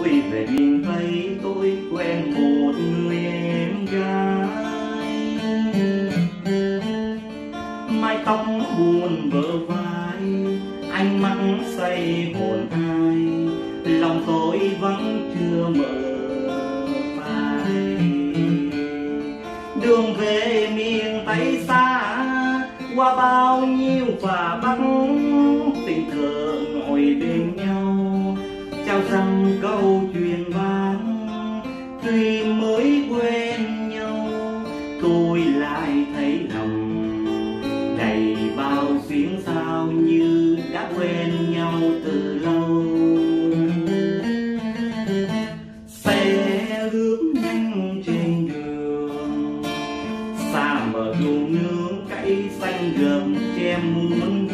tôi về miền tây tôi quen một người em gái. Mái tóc buồn bờ vai, ánh mắt say hồn ai lòng tôi vẫn chưa mở phai đường về miền tây xa, qua bao nhiêu và bắc tình cờ. Tuy mới quen nhau, tôi lại thấy lòng đầy bao phiền sao như đã quen nhau từ lâu. Xe hướng nhanh trên đường, xa mở đồ nương cây xanh gầm che muôn